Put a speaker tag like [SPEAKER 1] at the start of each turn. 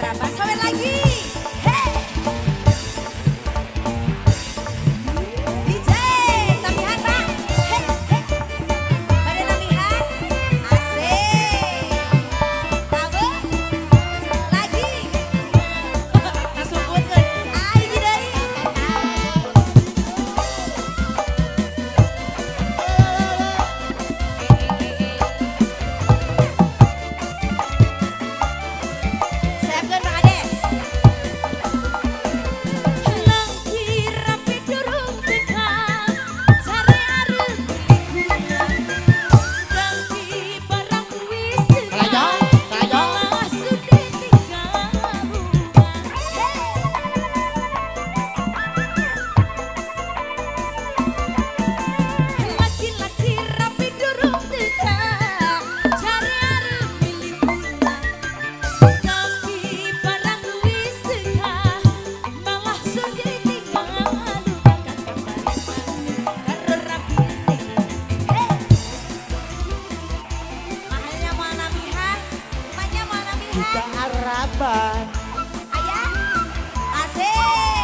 [SPEAKER 1] otra. Vas a verla aquí. kita
[SPEAKER 2] harapan.
[SPEAKER 1] Ayah, asik.